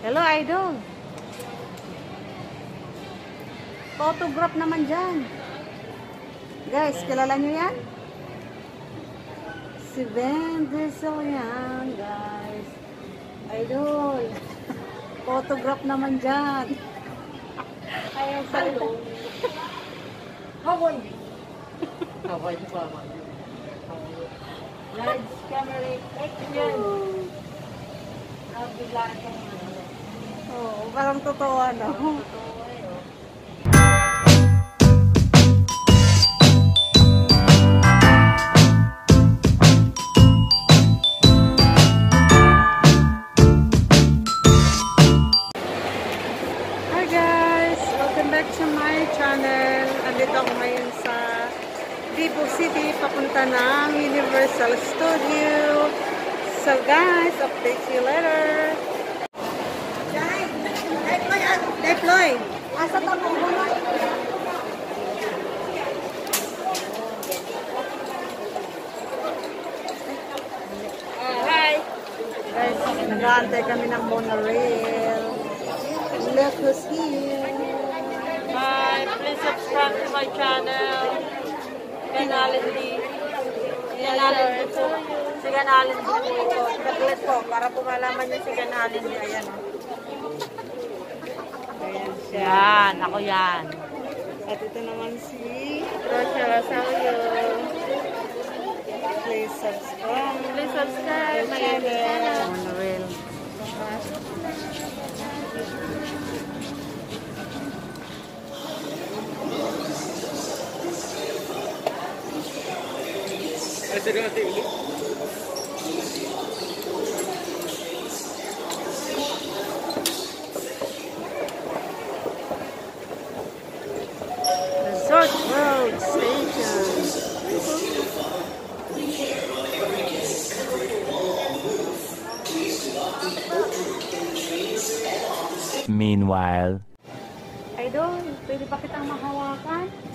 Hello, idol. Photograph naman dyan. Guys, kilala nyo yan? Si Ben yan, guys. Idol. Photograph naman dyan. Ayaw salita. Hawaii. Hawaii pa man. Large camera action. Nabigla itong ano. Oo, parang totoo ano. Totoo D. Kanalin D po. Si Kanalin D po ito. Saglit po, para po malaman niyo si Kanalin D. Ayan o. Ayan siya. Yan, ako yan. At ito naman si Rocha Rosario. Please subscribe. Please subscribe my channel. Monorail. Resort Road Station. Meanwhile. Idol, pwede ba kitang mahawakan?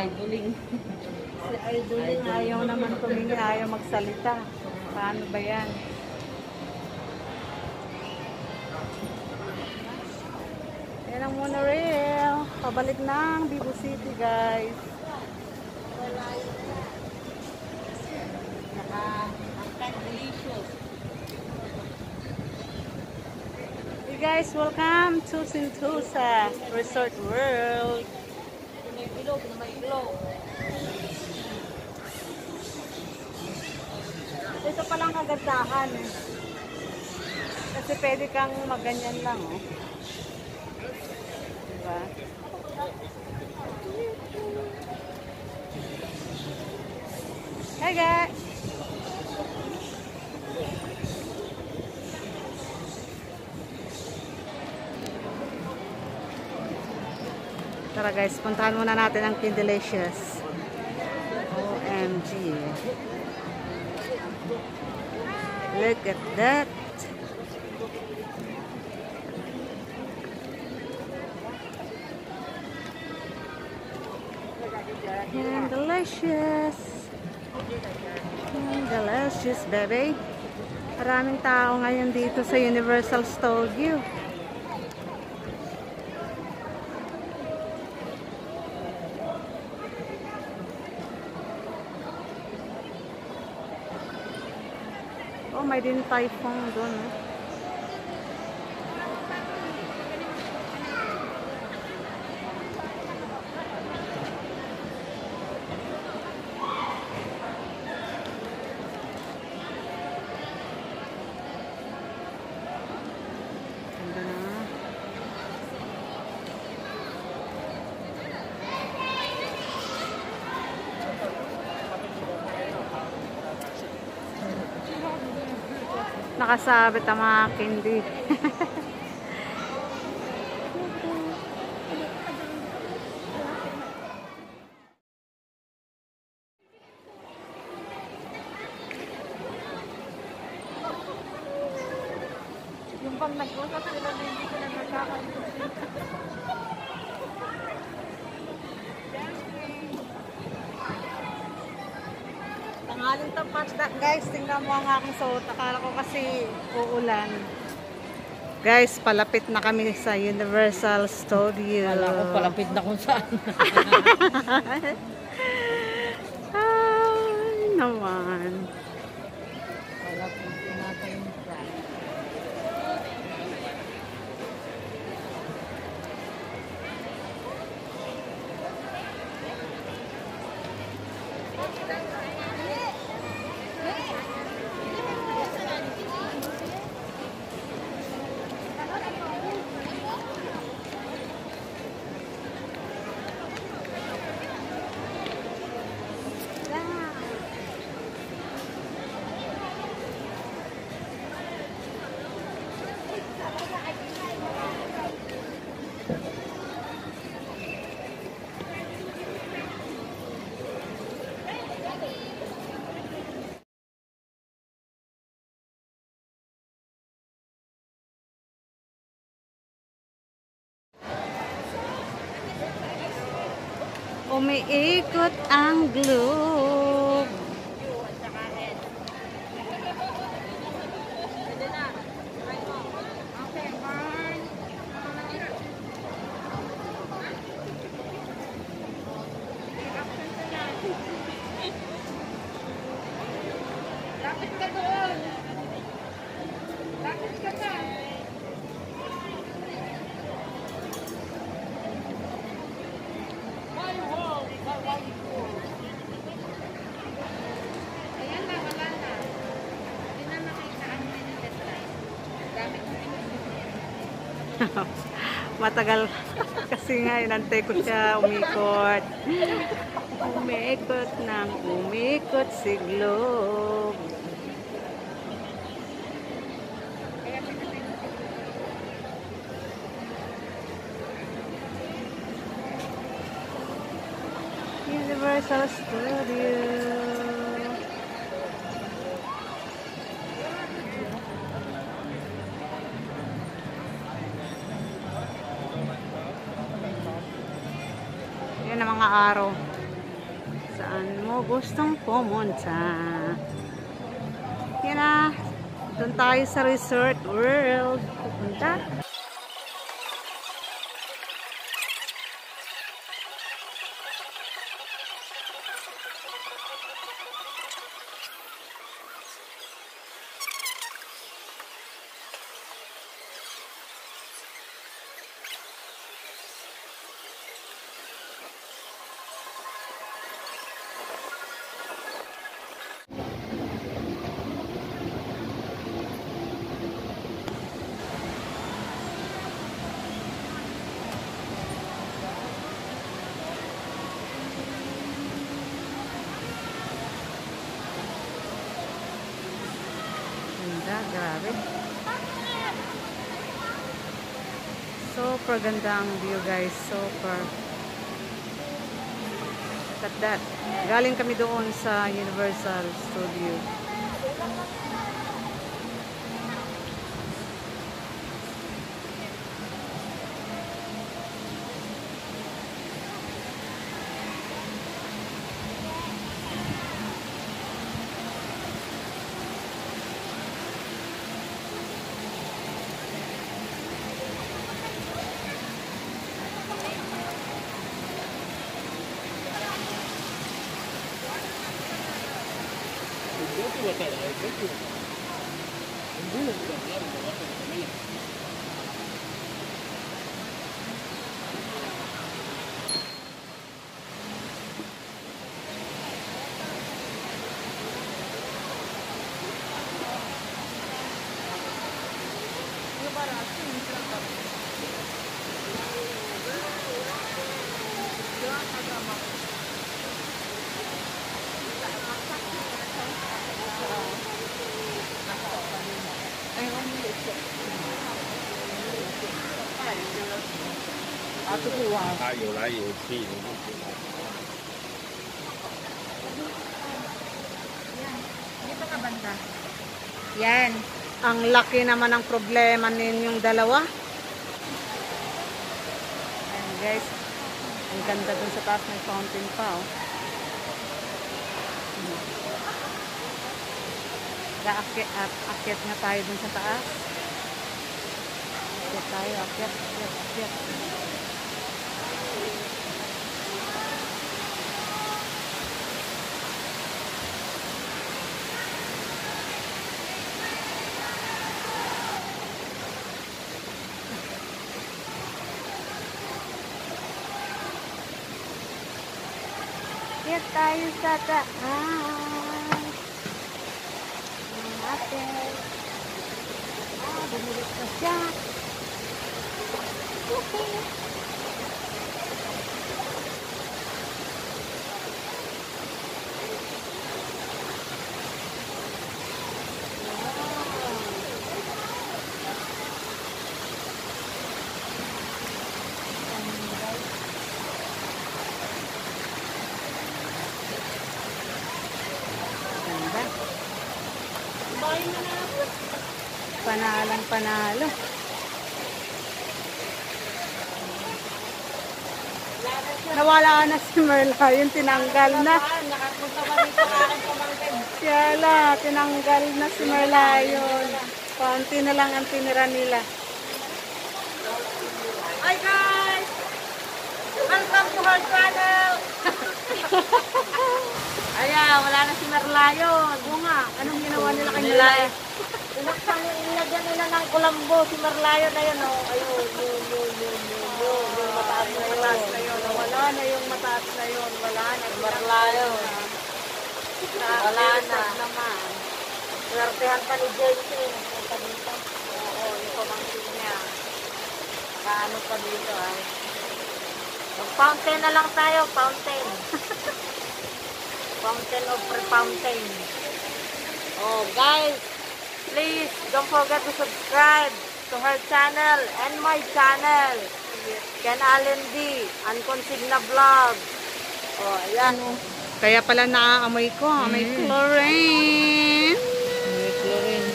Idoling. Si Idol, ayaw naman tumingin, ayaw magsalita. Paano ba yan? Yan ang monorail. Pabalik ng Vivo City, guys. Delicious. Hey guys, welcome to Sentosa Resort World. Glow. Ito palang kagandahan. eh. Kasi pwede kang maganyan lang, oh. Diba? Hi guys! Tara guys, puntahan muna natin ang Kindelicious. OMG. Look at that. And delicious. And delicious, baby. Maraming tao ngayon dito sa Universal Studio. Oh, may din typhoon doon. oh. Nakasabit ang mga candy. Aling tapat. Da- guys, tingnan mo ang aking suot. Akala ko kasi uulan. Guys, palapit na kami sa Universal Studio. Wala ko palapit na kung saan. Ay, naman. Umiikot ang globe. Matagal kasi nga inantay ko siya umikot. Umikot ng umikot si globe. Universal Studio. Gustong pumunta? Yan na. Doon tayo sa Resort World. Pupunta. Ganda, grabe. Super ganda ang view guys. Super. Look at that. Galing kami doon sa Universal Studio. どうなるか分かるか分かんない。它有来有去。 Dito ka banda. Yan. Ang laki naman ng problema ninyong dalawa. Ayan guys. Ang ganda dun sa taas may fountain pa oh. Gaakyat, at akyat nga tayo dun sa taas. Akyat tayo, akyat, akyat, akyat. Akyat tayo sa taas. Ate. Ah, bumulit na siya. Ganda. Panalo. Nawala na si Merla, yung tinanggal na. Kaya tinanggal na si Merla yun. Konti na lang ang tinira nila. Hi guys! Welcome to her channel! Ayan, wala na si Merlayon. Oo nga, anong ginawa nila kay Merla? Inaksan nilagyan nila ng kulambo si Merlayon na yun, oh. Ayun, yun, yun, yun, yun, yun, yung mataas na yun. Mataas na yun. Wala na yung mataas na yun. Wala na. Merlayon. Wala na. naman. Swertehan pa ni Jensen. Punta dito. Oo, yung pamangkin niya. Paano pa dito, ay? Mag-fountain na lang tayo, fountain. fountain of fountain. Oh, guys, please don't forget to subscribe to her channel and my channel. Ken Allen D. Unconsigna Vlog. Oh, ayan. Kaya pala naaamoy ko. May chlorine. May chlorine.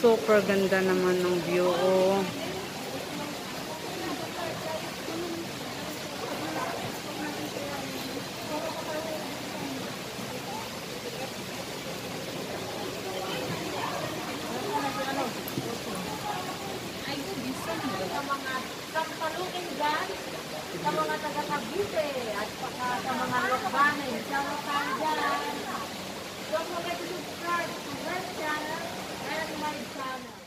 Super ganda naman ng view. Oh. sa mga kampalukin dyan, sa mga taga Cavite, at saka sa mga Lokbanin, sa mga tayo dyan. Don't forget to subscribe to my channel and my channel.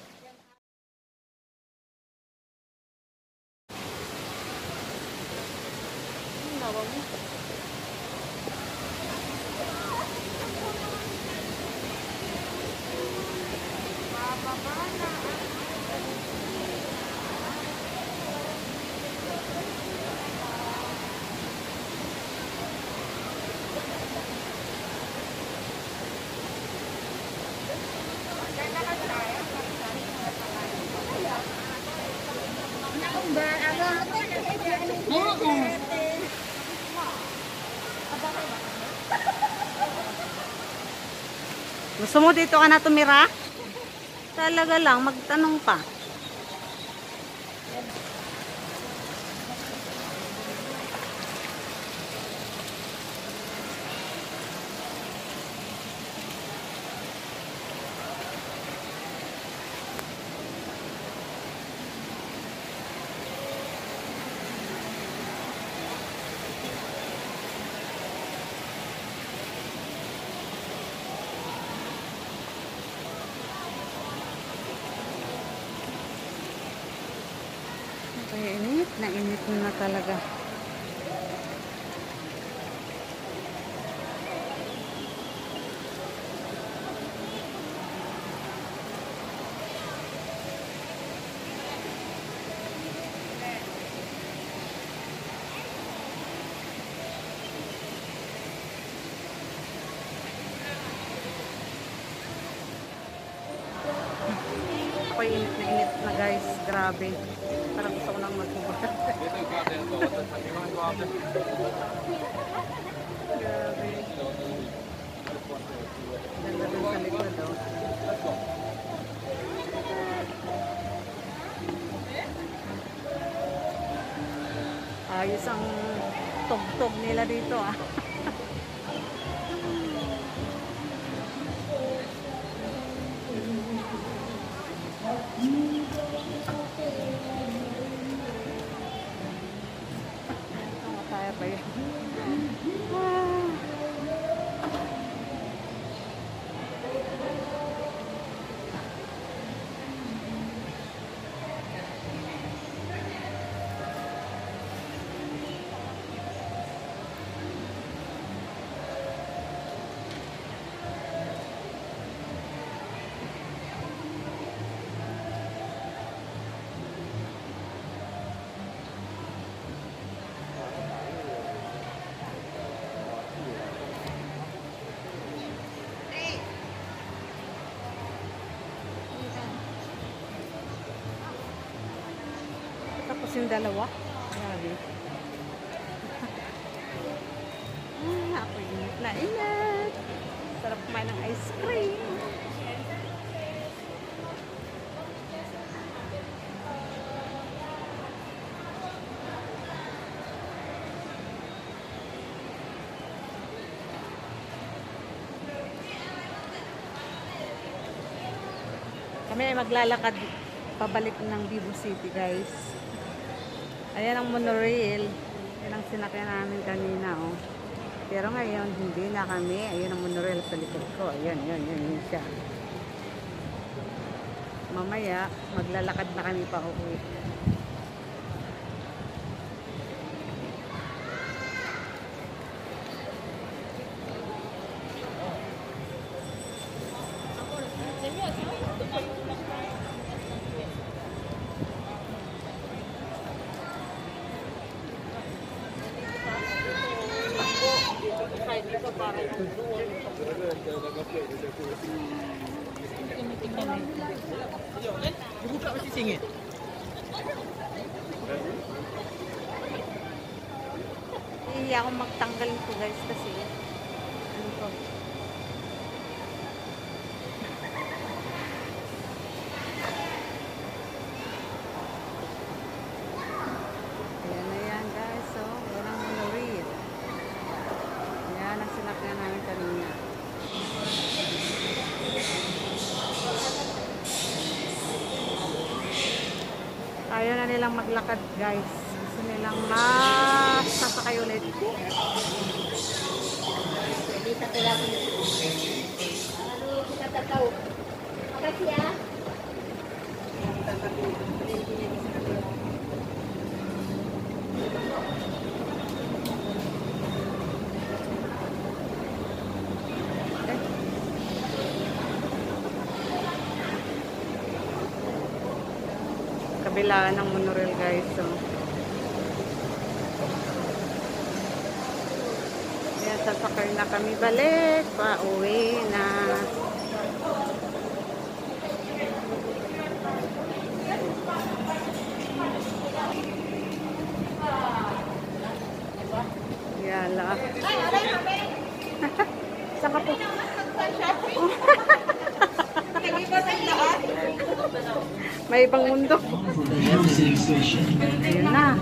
Gusto mo dito ka na tumira? Talaga lang, magtanong pa. Kaya init na init na talaga. Init na init na guys. Grabe. Parang gusto ko nang magbubuhat. Grabe. Ganda dun sa likod oh. Ayos ang tugtog nila dito ah. Kasing dalawa. Grabe. ah, ako init na init. Sarap kumain ng ice cream. Kami ay maglalakad pabalik ng Vivo City, guys. Ayan ang monorail. Yan ang sinakyan namin kanina, oh. Pero ngayon, hindi na kami. Ayan ang monorail sa likod ko. Ayan, yun, yun, yun siya. Mamaya, maglalakad na kami pa uwi. Nito guys kasi ano to? Ayan na yan guys. So, yan ang monorail. Yan ang sinakyan namin kanina. Ayaw na nilang maglakad guys. Gusto nilang mas sasakay ulit. Kabilaan ng monorail guys. So. Yan, sasakay na kami balik. Pa-uwi na. Yala. Saan ka po? May ibang mundo. Ayun na.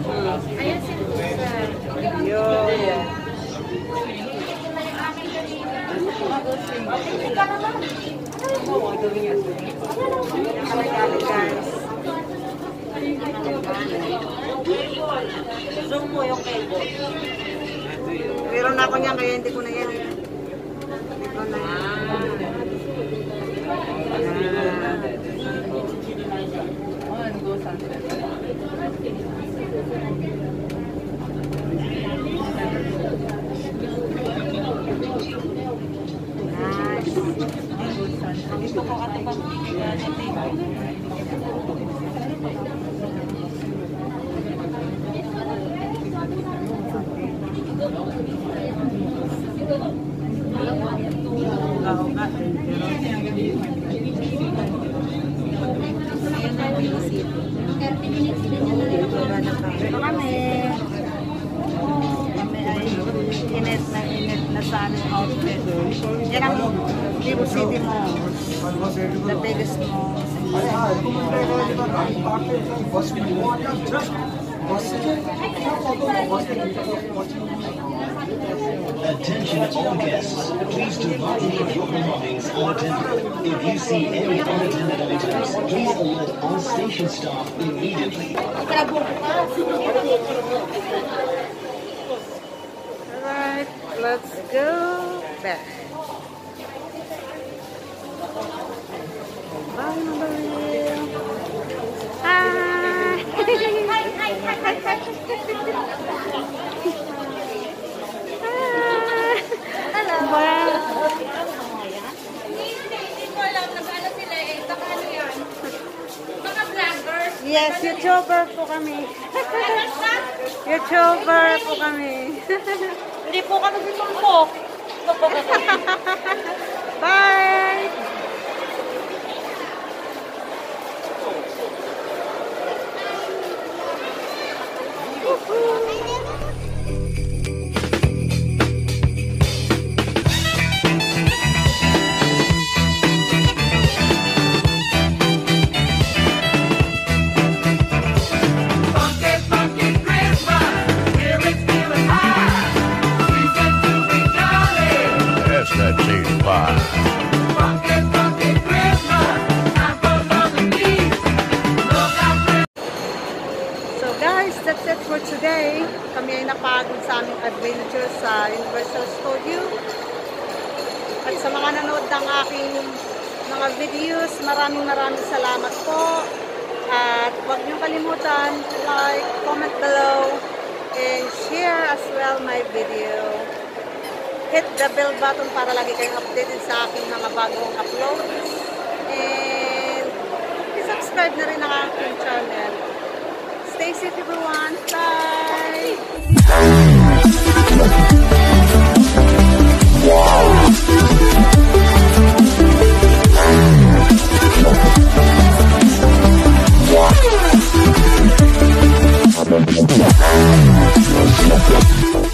Ayun. guys. Zoom mo yung cable. Meron na ako niyan kaya hindi ko na yan. eh. Hindi ko na yan. All guests. Please do not leave your belongings unattended. If you see any unattended items, please alert all station staff immediately. Alright, let's go back. Bye, Maria. Hi! Yes, YouTuber po kami. YouTuber po kami. Hindi po kami sinumpok. Bye! Mga nanood ng aking mga videos, maraming maraming salamat po. At huwag niyong kalimutan like, comment below, and share as well my video. Hit the bell button para lagi kayong updated sa aking mga bagong uploads. And subscribe na rin ang aking channel. Stay safe everyone. Bye! Thank you.